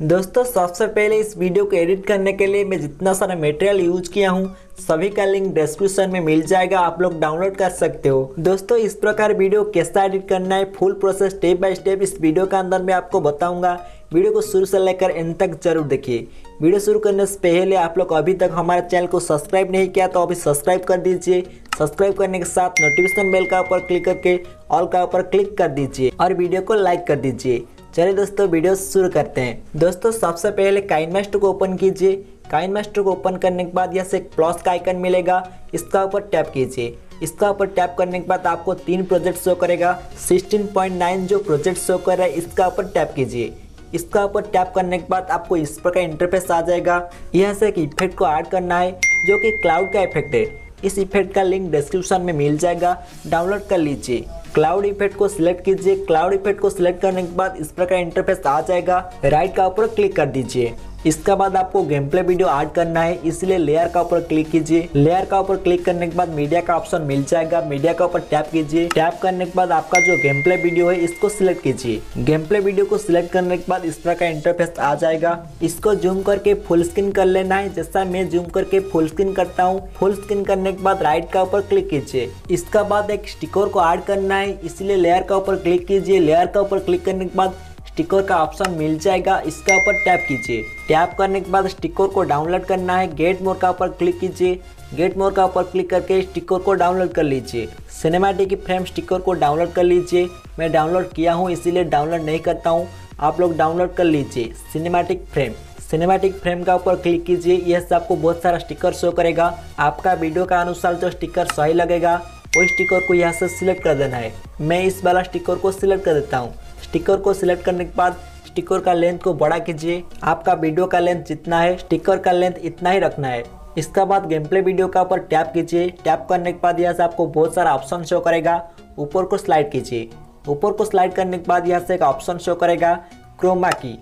दोस्तों, सबसे पहले इस वीडियो को एडिट करने के लिए मैं जितना सारा मटेरियल यूज़ किया हूँ, सभी का लिंक डिस्क्रिप्शन में मिल जाएगा, आप लोग डाउनलोड कर सकते हो। दोस्तों, इस प्रकार वीडियो कैसा एडिट करना है full process step by step इस वीडियो के अंदर मैं आपको बताऊँगा। वीडियो को शुरू से लेकर एंड तक ज़रूर देखिए। वीडियो शुरू करने से पहले आप लोग अभी तक हमारे चैनल को सब्सक्राइब नहीं किया तो अभी सब्सक्राइब कर दीजिए। सब्सक्राइब करने के साथ नोटिफिकेशन बेल का ऊपर क्लिक करके ऑल का ऊपर क्लिक कर दीजिए और वीडियो को लाइक कर दीजिए। चलिए दोस्तों, वीडियो शुरू करते हैं। दोस्तों, सबसे पहले काइन मास्टर को ओपन कीजिए। काइन मास्टर को ओपन करने के बाद यहाँ से एक प्लस का आइकन मिलेगा। इसका ऊपर टैप कीजिए। इसका ऊपर टैप करने के बाद आपको तीन प्रोजेक्ट शो करेगा। 16.9 जो प्रोजेक्ट शो कर रहा है, इसका ऊपर टैप कीजिए। इसका ऊपर टैप करने के बाद आपको इस प्रकार इंटरफेस आ जाएगा। यहाँ से एक इफ़ेक्ट को ऐड करना है, जो कि क्लाउड का इफ़ेक्ट है। इस इफ़ेक्ट का लिंक डिस्क्रिप्शन में मिल जाएगा। डाउनलोड कर लीजिए। क्लाउड इफ़ेक्ट को सिलेक्ट कीजिए। क्लाउड इफ़ेक्ट को सिलेक्ट करने के बाद इस प्रकार इंटरफेस आ जाएगा। राइट का ऊपर क्लिक कर दीजिए। इसके बाद आपको गेम प्ले वीडियो ऐड करना है, इसलिए लेयर का ऊपर क्लिक कीजिए। लेयर का ऊपर क्लिक करने के बाद मीडिया का ऑप्शन मिल जाएगा। मीडिया का ऊपर टैप कीजिए। टैप करने के बाद आपका जो गेम प्ले वीडियो है, इसको सिलेक्ट कीजिए। गेम प्ले वीडियो को सिलेक्ट करने के बाद इस तरह का इंटरफेस आ जाएगा। इसको जूम करके फुल स्क्रीन कर लेना है। जैसा मैं जूम करके फुल स्क्रीन करता हूँ फुल स्क्रीन करने के बाद राइट का ऊपर क्लिक कीजिए। इसका बाद एक स्टिकर को ऐड करना है। इसलिए लेयर का ऊपर क्लिक कीजिए। लेयर का ऊपर क्लिक करने के बाद स्टिकर का ऑप्शन मिल जाएगा, इसका ऊपर टैप कीजिए। टैप करने के बाद स्टिकर को डाउनलोड करना है। गेट मोर का ऊपर क्लिक कीजिए। गेट मोर का ऊपर क्लिक करके स्टिकर को डाउनलोड कर लीजिए। सिनेमैटिक फ्रेम स्टिकर को डाउनलोड कर लीजिए। मैं डाउनलोड किया हूँ, इसीलिए डाउनलोड नहीं करता हूँ। आप लोग डाउनलोड कर लीजिए सिनेमैटिक फ्रेम सिनेमैटिक फ्रेम का ऊपर क्लिक कीजिए। यह से आपको बहुत सारा स्टिकर शो करेगा। आपका वीडियो का अनुसार जो स्टिकर सही लगेगा, वो स्टिकर को यहाँ से सिलेक्ट कर देना है। मैं इस वाला स्टिकर को सिलेक्ट कर देता हूँ। स्टिकर को सिलेक्ट करने के बाद स्टिकर का लेंथ को बड़ा कीजिए। आपका वीडियो का लेंथ जितना है, स्टिकर का लेंथ इतना ही रखना है। इसका बाद गेम प्ले वीडियो का ऊपर टैप कीजिए। टैप करने के बाद यहाँ से आपको बहुत सारा ऑप्शन शो करेगा। ऊपर को स्लाइड कीजिए। ऊपर को स्लाइड करने के बाद यहाँ से एक ऑप्शन शो करेगा क्रोमा की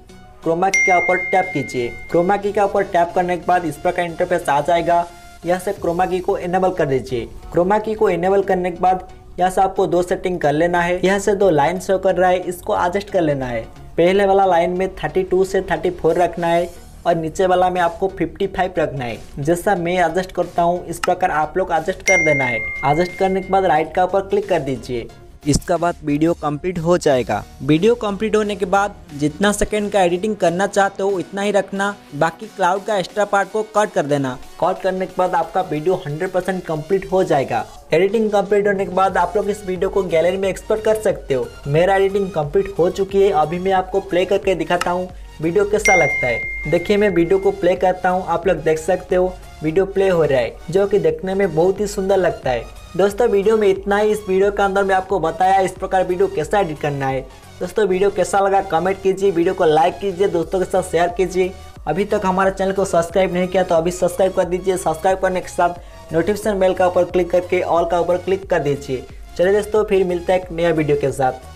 क्रोमा की का ऊपर टैप कीजिए। क्रोमा की का ऊपर टैप करने के बाद इस प्रकार इंटरफेस आ जाएगा। यहाँ से क्रोमा की को इनेबल कर दीजिए। क्रोमा की को इनेबल करने के बाद यहाँ से आपको दो सेटिंग कर लेना है। यहाँ से दो लाइन शो कर रहा है, इसको एडजस्ट कर लेना है। पहले वाला लाइन में 32 से 34 रखना है और नीचे वाला में आपको 55 रखना है। जैसा मैं एडजस्ट करता हूँ, इस प्रकार आप लोग एडजस्ट कर देना है। एडजस्ट करने के बाद राइट का ऊपर क्लिक कर दीजिए। इसका बाद वीडियो कंप्लीट हो जाएगा। वीडियो कंप्लीट होने के बाद जितना सेकंड का एडिटिंग करना चाहते हो इतना ही रखना। बाकी क्लाउड का एक्स्ट्रा पार्ट को कट कर देना। कट करने के बाद आपका वीडियो 100% परसेंट कंप्लीट हो जाएगा। एडिटिंग कंप्लीट होने के बाद आप लोग इस वीडियो को गैलरी में एक्सपोर्ट कर सकते हो। मेरा एडिटिंग कंप्लीट हो चुकी है। अभी मैं आपको प्ले करके दिखाता हूँ। वीडियो कैसा लगता है? देखिए, मैं वीडियो को प्ले करता हूँ। आप लोग देख सकते हो, वीडियो प्ले हो रहा है, जो कि देखने में बहुत ही सुंदर लगता है। दोस्तों, वीडियो में इतना ही। इस वीडियो के अंदर मैं आपको बताया इस प्रकार वीडियो कैसा एडिट करना है। दोस्तों, वीडियो कैसा लगा कमेंट कीजिए, वीडियो को लाइक कीजिए, दोस्तों के साथ शेयर कीजिए। अभी तक हमारे चैनल को सब्सक्राइब नहीं किया तो अभी सब्सक्राइब कर दीजिए। सब्सक्राइब करने के साथ नोटिफिकेशन बेल का ऊपर क्लिक करके ऑल का ऊपर क्लिक कर दीजिए। चलिए दोस्तों, फिर मिलता है एक नया वीडियो के साथ।